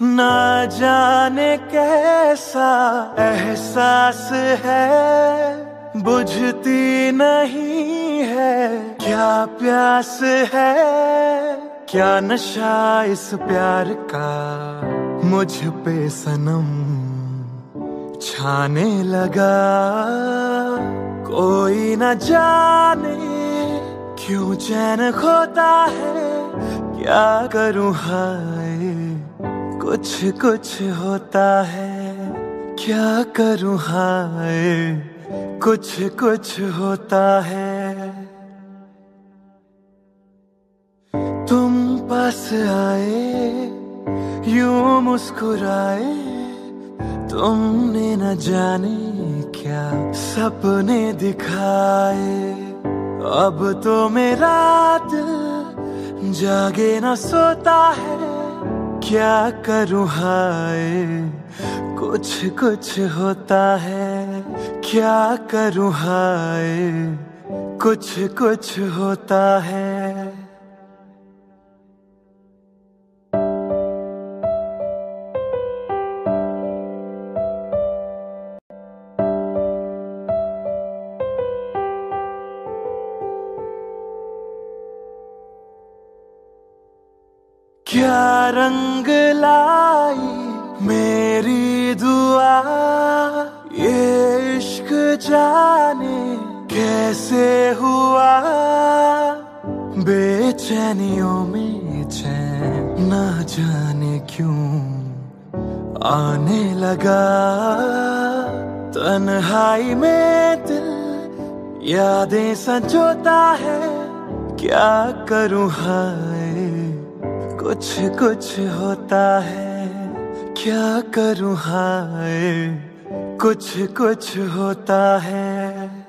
ना जाने कैसा एहसास है, बुझती नहीं है, क्या प्यास है, क्या नशा इस प्यार का, मुझ पे सनम छाने लगा। कोई न जाने क्यों चैन खोता है, क्या करूँ हाय। कुछ कुछ होता है। क्या करूँ? हाय, कुछ कुछ होता है। तुम पास आए, यूँ मुस्कुराए, तुमने न जाने क्या सपने दिखाए। अब तो मेरा दिल जागे न सोता है। क्या करूँ हाय? कुछ कुछ होता है। क्या करूँ हाय? कुछ कुछ होता है। क्या रंग लाई मेरी दुआ? ये इश्क जाने कैसे हुआ? बेचैनियों में चैन न जाने क्यों आने लगा? तन्हाई में दिल यादें संजोता है, क्या करूँ हाय? कुछ कुछ होता है। क्या करूँ? हाय कुछ कुछ होता है।